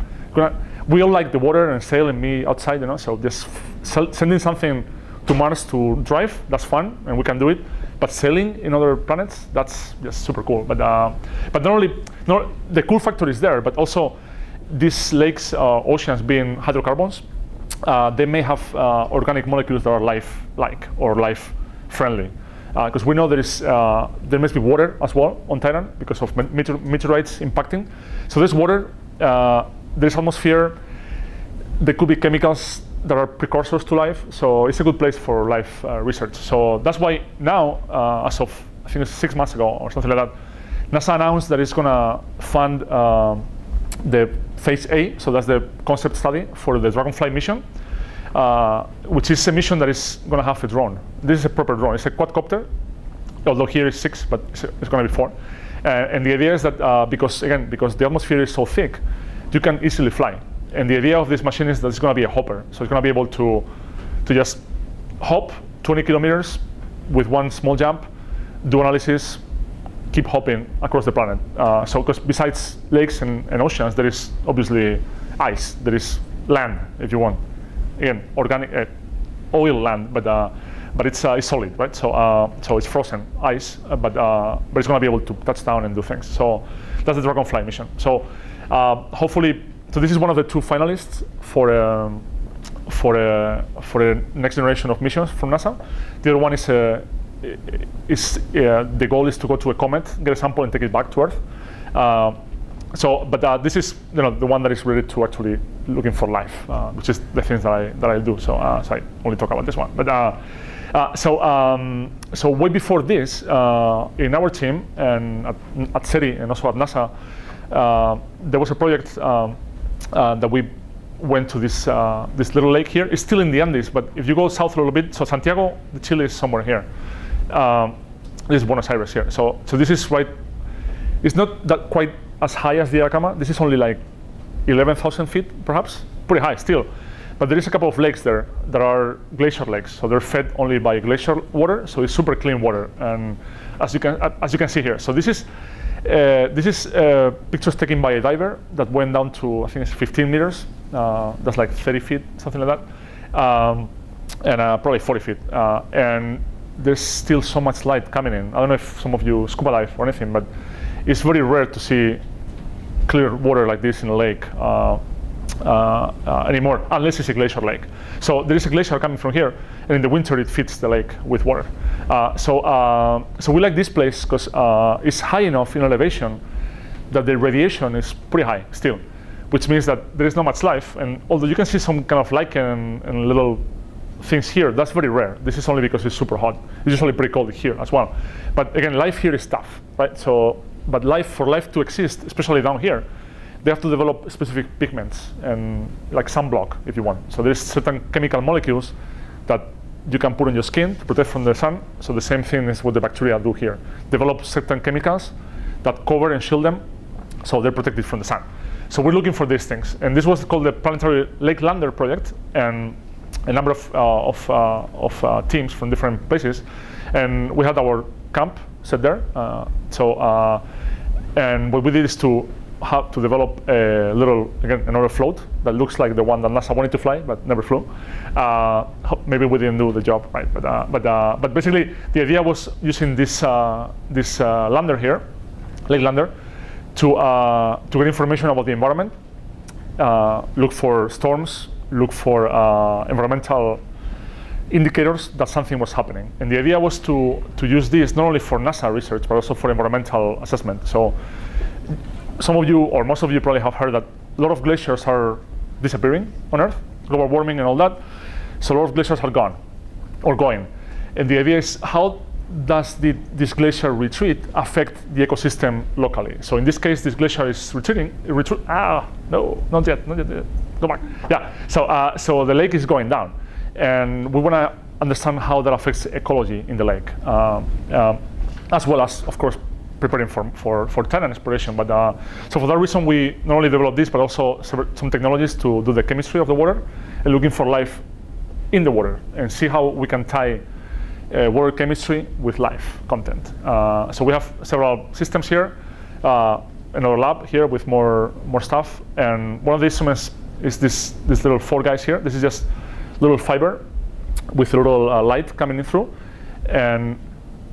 we all like the water and sailing me outside, you know. So just sending something to Mars to drive, that's fun, and we can do it. But sailing in other planets, that's just super cool. But uh, but not only not the cool factor is there, but also these lakes, uh, oceans being hydrocarbons, uh, they may have uh, organic molecules that are life-like or life-friendly. Because uh, we know there is uh, there must be water as well on Titan because of meteor meteorites impacting. So there's water, there's atmosphere. There could be chemicals that are precursors to life. So it's a good place for life uh, research. So that's why now, uh, as of I think it's six months ago or something like that, NASA announced that it's going to fund uh, the phase A. So that's the concept study for the Dragonfly mission, uh, which is a mission that is going to have a drone. This is a proper drone. It's a quadcopter, although here is six, but it's, it's going to be four. Uh, and the idea is that uh, because again, because the atmosphere is so thick, you can easily fly. And the idea of this machine is that it's going to be a hopper. So it's going to be able to, to just hop 20 kilometers with one small jump, do analysis, keep hopping across the planet. Uh, so because besides lakes and, and, oceans, there is obviously ice. There is land, if you want. Again, organic uh, oil land, but uh, but it's, uh, it's solid, right? So so it's frozen ice, but but it's going to be able to touch down and do things. So that's the Dragonfly mission. So hopefully so this is one of the two finalists for um, for a for a next generation of missions from NASA. The other one is uh, is uh, the goal is to go to a comet, get a sample, and take it back to Earth. Uh, so, but uh, this is you know the one that is related to actually looking for life, uh, which is the things that I that I do. So, so I only talk about this one. But so um, so way before this, in our team and at, at SETI and also at NASA, there was a project. Um, uh, that we went to this uh, this little lake here. It's still in the Andes, but if you go south a little bit, so Santiago de Chile is somewhere here. Um, this is Buenos Aires here. So so this is right. It's not that quite as high as the Atacama. This is only like 11,000 feet, perhaps. Pretty high still. But there is a couple of lakes there that are glacier lakes. So they're fed only by glacier water. So it's super clean water. And as you can as you can see here, so this is uh, this is uh, pictures taken by a diver that went down to, I think it's 15 meters. Uh, that's like 30 feet, something like that. Um, and uh, probably 40 feet. Uh, and there's still so much light coming in. I don't know if some of you scuba dive or anything, but it's very rare to see clear water like this in a lake. Uh, uh, uh, anymore, unless it's a glacier lake. So there is a glacier coming from here, and in the winter it feeds the lake with water. So, so we like this place because it's high enough in elevation that the radiation is pretty high still, which means that there is not much life. And although you can see some kind of lichen and, and little things here, that's very rare. This is only because it's super hot. It's usually pretty cold here as well. But again, life here is tough, right? So, but life for life to exist, especially down here, they have to develop specific pigments and like sunblock if you want. So there's certain chemical molecules that you can put on your skin to protect from the sun. So the same thing is what the bacteria do here. Develop certain chemicals that cover and shield them so they're protected from the sun. So we're looking for these things. And this was called the Planetary Lake Lander project. And a number of, uh, of, uh, of uh, teams from different places. And we had our camp set there. Uh, so, uh, and what we did is to have to develop a little, again, another float that looks like the one that NASA wanted to fly but never flew. Uh, maybe we didn't do the job right, but uh, but uh, but basically the idea was using this uh, this lander here, Lake Lander, to to get information about the environment, look for storms, look for environmental indicators that something was happening. And the idea was to to use this not only for NASA research but also for environmental assessment. So some of you, or most of you probably have heard that a lot of glaciers are disappearing on Earth, global warming and all that. So a lot of glaciers are gone, or going. And the idea is how does the, this glacier retreat affect the ecosystem locally? So in this case, this glacier is retreating. Retreat, ah, no, not yet, not yet. Go back. Yeah. So uh, so the lake is going down, and we want to understand how that affects ecology in the lake, uh, uh, as well as, of course, preparing for, for, for Titan exploration. But uh, so for that reason, we not only developed this, but also some technologies to do the chemistry of the water and looking for life in the water and see how we can tie uh, water chemistry with life content. Uh, so we have several systems here. Uh, another lab here with more more stuff. And one of the instruments is this this little four guys here. This is just little fiber with a little uh, light coming in through, and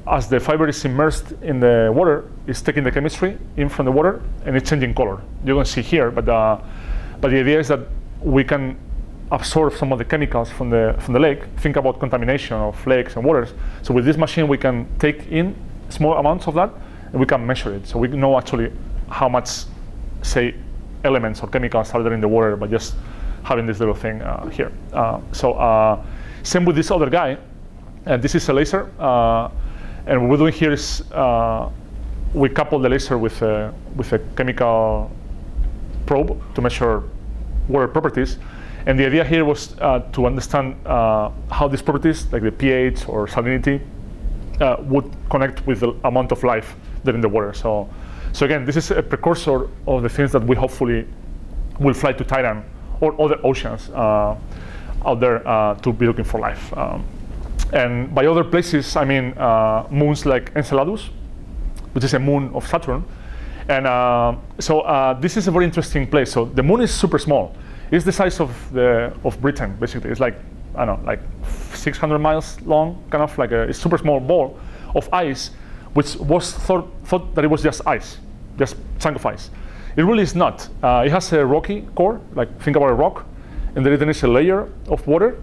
as the fiber is immersed in the water, it's taking the chemistry in from the water and it's changing color. You can see here, but uh, but the idea is that we can absorb some of the chemicals from the from the lake. Think about contamination of lakes and waters. So with this machine, we can take in small amounts of that and we can measure it. So we know actually how much, say, elements or chemicals are there in the water by just having this little thing uh, here. Uh, so uh, same with this other guy. And this is a laser. And what we're doing here is we couple the laser with a, with a chemical probe to measure water properties. And the idea here was uh, to understand uh, how these properties, like the pH or salinity, uh, would connect with the amount of life that in the water. So, so again, this is a precursor of the things that we hopefully will fly to Titan or other oceans uh, out there uh, to be looking for life. Um, and by other places, I mean uh, moons like Enceladus, which is a moon of Saturn. And uh, so uh, this is a very interesting place. So the moon is super small. It's the size of the of Britain, basically. It's like I don't know, like 600 miles long, kind of like a, a super small ball of ice, which was thought, thought that it was just ice, just chunk of ice. It really is not. Uh, it has a rocky core, like think about a rock, and then there is a layer of water,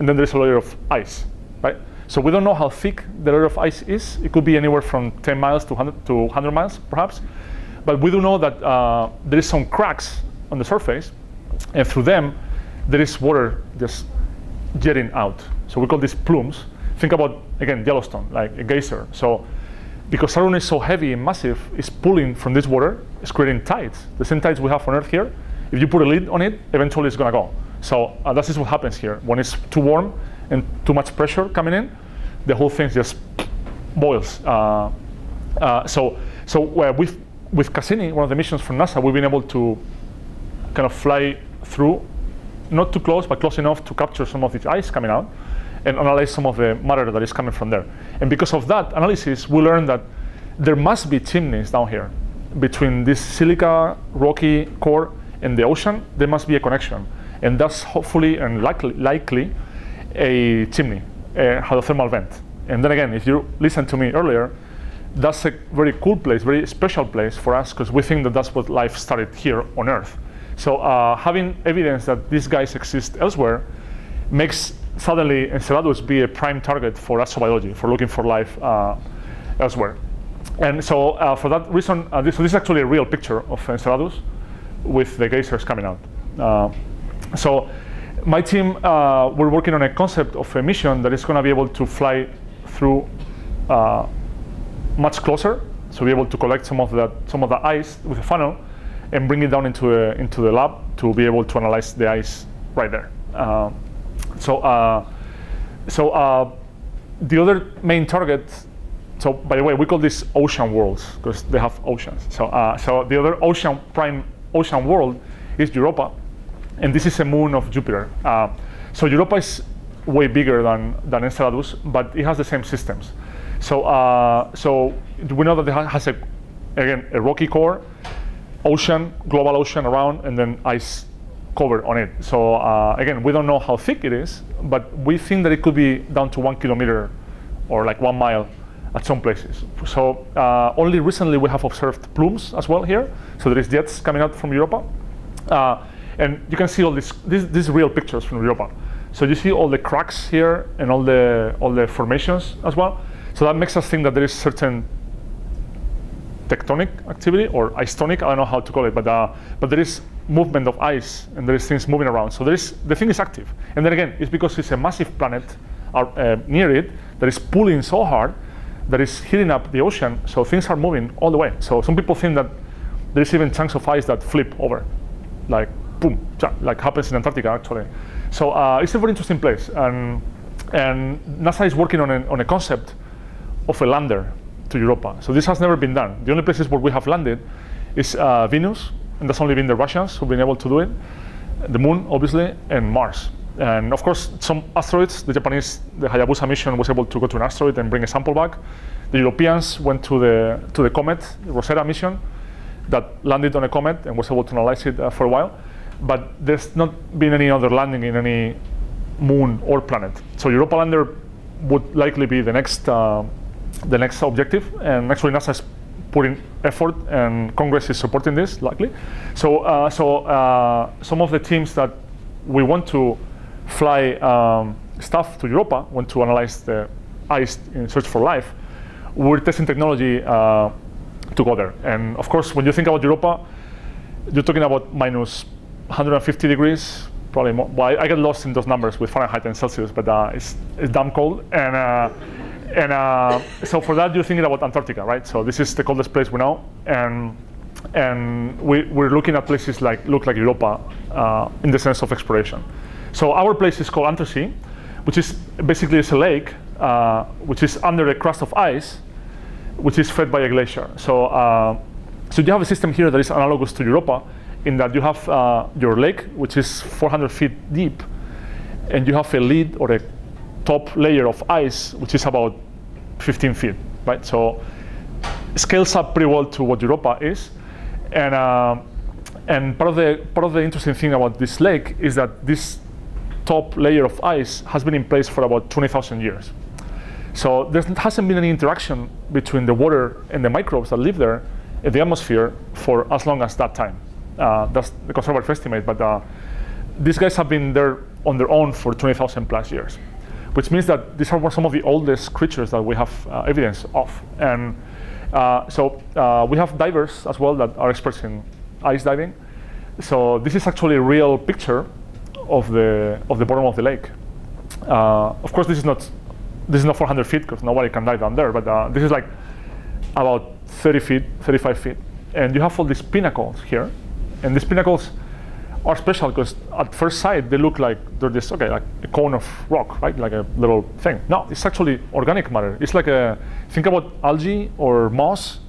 and then there's a layer of ice right? So we don't know how thick the layer of ice is. It could be anywhere from 10 miles to 100, to 100 miles, perhaps. But we do know that uh, there is some cracks on the surface, and through them, there is water just jetting out. So we call these plumes. Think about, again, Yellowstone, like a geyser. So because Saturn is so heavy and massive, it's pulling from this water, it's creating tides. The same tides we have on Earth here. If you put a lid on it, eventually it's going to go. So uh, that is what happens here. When it's too warm, and too much pressure coming in, the whole thing just boils. Uh, uh, so so uh, with, with Cassini, one of the missions from NASA, we've been able to kind of fly through, not too close, but close enough to capture some of this ice coming out and analyze some of the matter that is coming from there. And because of that analysis, we learned that there must be chimneys down here between this silica rocky core and the ocean. There must be a connection, and that's hopefully and likely, likely a chimney, a hydrothermal vent. And then again, if you listen to me earlier, that's a very cool place, very special place for us because we think that that's what life started here on Earth. So uh, having evidence that these guys exist elsewhere makes suddenly Enceladus be a prime target for astrobiology, for looking for life uh, elsewhere. And so uh, for that reason, uh, this, so this is actually a real picture of Enceladus with the geysers coming out. Uh, so my team, we're working on a concept of a mission that is going to be able to fly through much closer, so be able to collect some of that, some of the ice with a funnel, and bring it down into a, into the lab to be able to analyze the ice right there. Uh, so, uh, so uh, the other main target. So, by the way, we call this ocean worlds because they have oceans. So, uh, so the other ocean prime ocean world is Europa and this is a moon of Jupiter. Uh, so Europa is way bigger than, than Enceladus, but it has the same systems. So, uh, so we know that it has a, again, a rocky core, ocean, global ocean around, and then ice covered on it. So uh, again, we don't know how thick it is, but we think that it could be down to one kilometer or like one mile at some places. So uh, only recently we have observed plumes as well here. So there is jets coming out from Europa. Uh, and you can see all these, these, these real pictures from Europa. So you see all the cracks here and all the, all the formations as well. So that makes us think that there is certain tectonic activity or istonic, I don't know how to call it, but, uh, but there is movement of ice and there is things moving around. So there is, the thing is active. And then again, it's because it's a massive planet uh, near it that is pulling so hard that is heating up the ocean. So things are moving all the way. So some people think that there's even chunks of ice that flip over, like boom, like happens in Antarctica actually. So uh, it's a very interesting place, and and NASA is working on a, on a concept of a lander to Europa. So this has never been done. The only places where we have landed is uh, Venus, and that's only been the Russians who've been able to do it. The Moon, obviously, and Mars. And of course, some asteroids. The Japanese, the Hayabusa mission was able to go to an asteroid and bring a sample back. The Europeans went to the to the comet, the Rosetta mission, that landed on a comet and was able to analyze it uh, for a while. But there's not been any other landing in any moon or planet. So Europa lander would likely be the next uh, the next objective, and actually NASA is putting effort, and Congress is supporting this likely. So uh, so uh, some of the teams that we want to fly um, stuff to Europa, want to analyze the ice in search for life, we're testing technology uh, to go there. And of course, when you think about Europa, you're talking about minus 150 degrees, probably more. Well, I, I get lost in those numbers with Fahrenheit and Celsius, but uh, it's, it's damn cold. And, uh, and uh, so for that, you're thinking about Antarctica, right? So this is the coldest place we know. And, and we, we're looking at places like look like Europa uh, in the sense of exploration. So our place is called Untersee, which is basically it's a lake uh, which is under a crust of ice, which is fed by a glacier. So, uh, so you have a system here that is analogous to Europa, in that you have uh, your lake, which is 400 feet deep, and you have a lid or a top layer of ice, which is about 15 feet, right? So scales up pretty well to what Europa is, and uh, and part of the part of the interesting thing about this lake is that this top layer of ice has been in place for about 20,000 years. So there hasn't been any interaction between the water and the microbes that live there in the atmosphere for as long as that time. Uh, that's the conservative estimate, but uh, these guys have been there on their own for 20,000 plus years, which means that these are some of the oldest creatures that we have uh, evidence of. And uh, so uh, we have divers as well that are experts in ice diving. So this is actually a real picture of the of the bottom of the lake. Uh, of course, this is not this is not 400 feet because nobody can dive down there, but uh, this is like about 30 feet, 35 feet, and you have all these pinnacles here, and these pinnacles are special because at first sight they look like they're this okay like a cone of rock right? Like a little thing. No it's actually organic matter. It's like a think about algae or moss.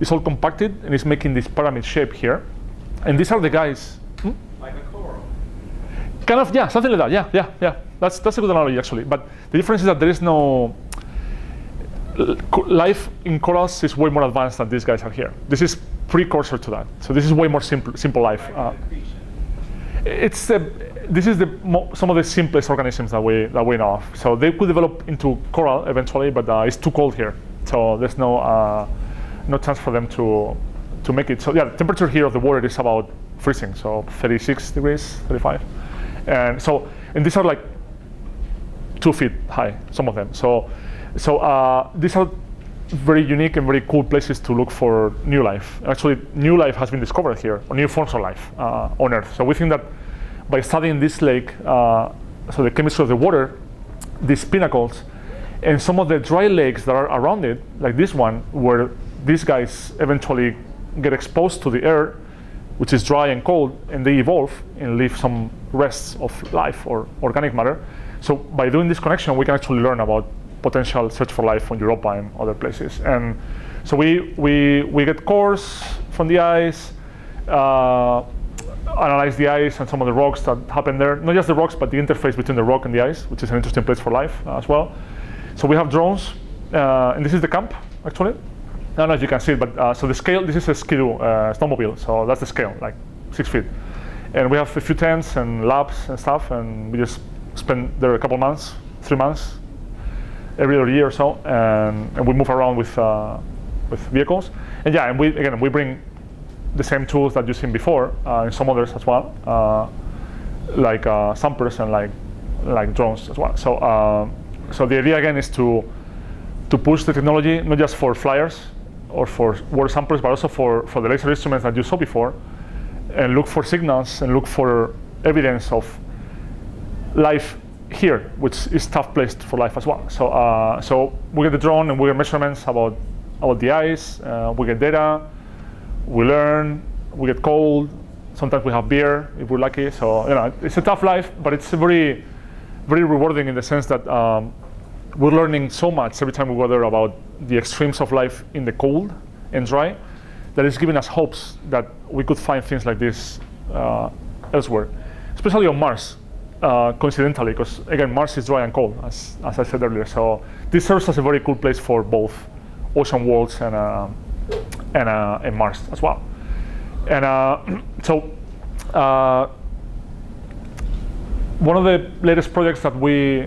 It's all compacted and it's making this pyramid shape here. And these are the guys hmm? like a coral kind of yeah something like that. Yeah yeah yeah. That's that's a good analogy actually. But the difference is that there is no life in corals is way more advanced than these guys are here. This is precursor to that. So this is way more simple simple life. Uh, it's the, this is the some of the simplest organisms that we that we know of. So they could develop into coral eventually, but uh, it's too cold here, so there's no uh, no chance for them to to make it. So yeah, the temperature here of the water is about freezing, so 36 degrees, 35, and so and these are like two feet high, some of them. So so uh, these are very unique and very cool places to look for new life. Actually, new life has been discovered here, or new forms of life uh, on Earth. So we think that by studying this lake, uh, so the chemistry of the water, these pinnacles, and some of the dry lakes that are around it, like this one, where these guys eventually get exposed to the air, which is dry and cold, and they evolve and leave some rests of life or organic matter. So by doing this connection, we can actually learn about potential search for life on Europa and other places. And so we, we, we get cores from the ice, uh, analyze the ice and some of the rocks that happen there. Not just the rocks, but the interface between the rock and the ice, which is an interesting place for life uh, as well. So we have drones, uh, and this is the camp, actually. Don't know if you can see it, but uh, so the scale, this is a Ski-Doo uh, snowmobile, so that's the scale, like six feet. And we have a few tents and labs and stuff, and we just spend there a couple months, three months, every other year or so, and, and we move around with uh, with vehicles. And yeah, and we again we bring the same tools that you've seen before uh, and some others as well, uh, like uh, sampers and like like drones as well. So uh, so the idea again is to to push the technology not just for flyers or for water samplers, but also for for the laser instruments that you saw before, and look for signals and look for evidence of life here, which is tough place for life as well. So, uh, so we get the drone and we get measurements about about the ice. Uh, we get data. We learn. We get cold. Sometimes we have beer if we're lucky. So you know, it's a tough life, but it's very, very rewarding in the sense that um, we're learning so much every time we go there about the extremes of life in the cold and dry. That is giving us hopes that we could find things like this uh, elsewhere, especially on Mars uh, coincidentally, because again, Mars is dry and cold, as, as I said earlier. So this serves as a very cool place for both ocean worlds and, uh, and, uh, and Mars as well. And uh, so uh, one of the latest projects that we,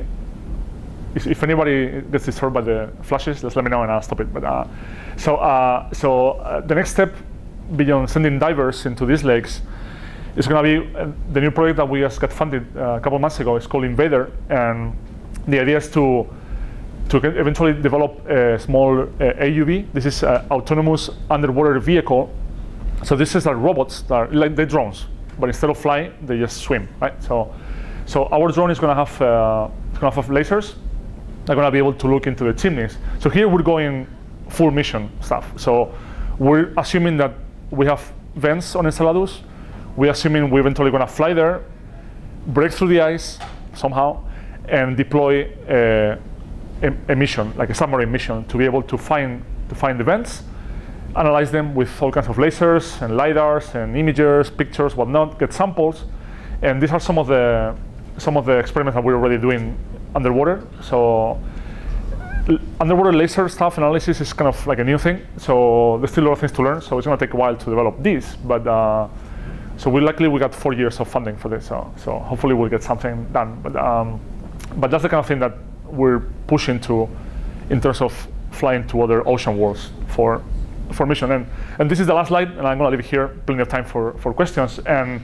if anybody gets disturbed by the flashes, just let me know and I'll stop it. But uh, so uh, so uh, the next step beyond sending divers into these lakes is going to be uh, the new project that we just got funded uh, a couple months ago. It's called Invader, and the idea is to to eventually develop a small AUV. This is an autonomous underwater vehicle. So this is like robots that are like the drones, but instead of fly, they just swim, right? So, so our drone is going to have uh, going to have lasers. They're going to be able to look into the chimneys. So here we're going full mission stuff. So we're assuming that we have vents on Enceladus. We're assuming we're eventually going to fly there, break through the ice somehow, and deploy. Uh, a, a, mission, like a submarine mission, to be able to find to find events, analyze them with all kinds of lasers and lidars and imagers, pictures, whatnot, get samples, and these are some of the some of the experiments that we're already doing underwater. So underwater laser stuff analysis is kind of like a new thing. So there's still a lot of things to learn. So it's going to take a while to develop this, but. Uh, so we luckily we got four years of funding for this. So, so hopefully we'll get something done. But um, but that's the kind of thing that we're pushing to in terms of flying to other ocean worlds for for mission. And, and this is the last slide, and I'm going to leave it here, plenty of time for, for questions. And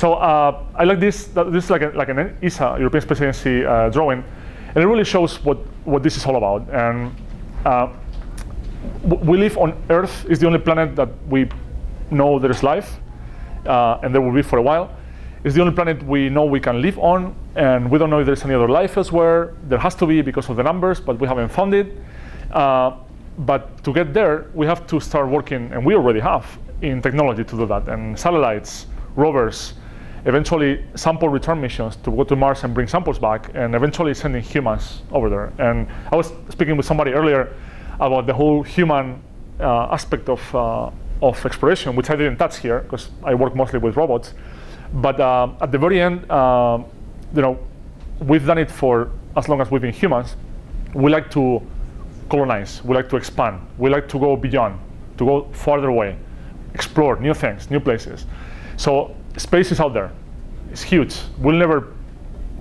so uh, I like this. This is like, a, like an ESA, European Space Agency uh, drawing, and it really shows what, what this is all about. And uh, we live on Earth. is the only planet that we know there is life, uh, and there will be for a while. It's the only planet we know we can live on, and we don't know if there's any other life elsewhere. There has to be because of the numbers, but we haven't found it. Uh, but to get there, we have to start working, and we already have, in technology to do that. And satellites, rovers, eventually sample return missions to go to Mars and bring samples back, and eventually sending humans over there. And I was speaking with somebody earlier about the whole human uh, aspect of, uh, of exploration, which I didn't touch here because I work mostly with robots. But uh, at the very end, uh, you know, we've done it for as long as we've been humans. We like to colonize. We like to expand. We like to go beyond, to go farther away, explore new things, new places. So space is out there. It's huge. We'll never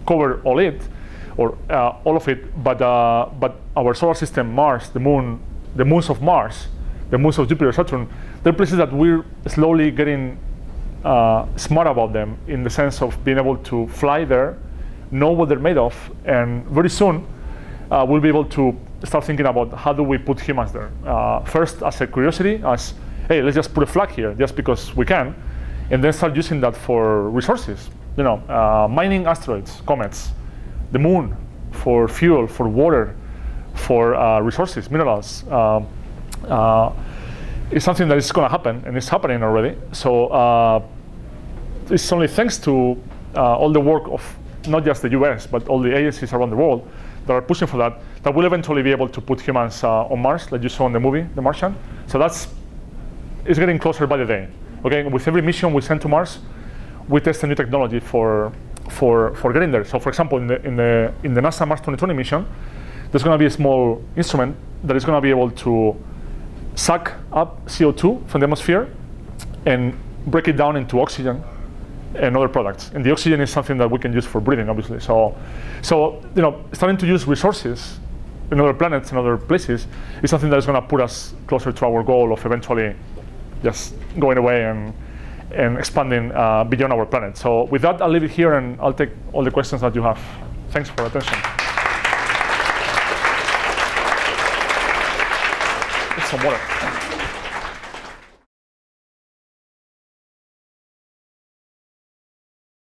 cover all it or uh, all of it, but uh, but our solar system, Mars, the moon, the moons of Mars, the moons of Jupiter, Saturn, they're places that we're slowly getting uh, smart about them in the sense of being able to fly there, know what they're made of, and very soon uh, we'll be able to start thinking about how do we put humans there. Uh, first, as a curiosity, as hey, let's just put a flag here just because we can, and then start using that for resources. You know, uh, mining asteroids, comets, the moon for fuel, for water, for uh, resources, minerals. Uh, it's something that is going to happen, and it's happening already. So uh, it's only thanks to uh, all the work of not just the US, but all the agencies around the world that are pushing for that, that will eventually be able to put humans uh, on Mars, like you saw in the movie, The Martian. So that's it's getting closer by the day. Okay, with every mission we send to Mars, we test a new technology for for for getting there. So, for example, in the in the in the NASA Mars 2020 mission, there's going to be a small instrument that is going to be able to suck up CO2 from the atmosphere and break it down into oxygen and other products. And the oxygen is something that we can use for breathing, obviously. So, so you know, starting to use resources in other planets and other places is something that is going to put us closer to our goal of eventually just going away and and expanding uh, beyond our planet. So with that, I'll leave it here and I'll take all the questions that you have. Thanks for attention. some water.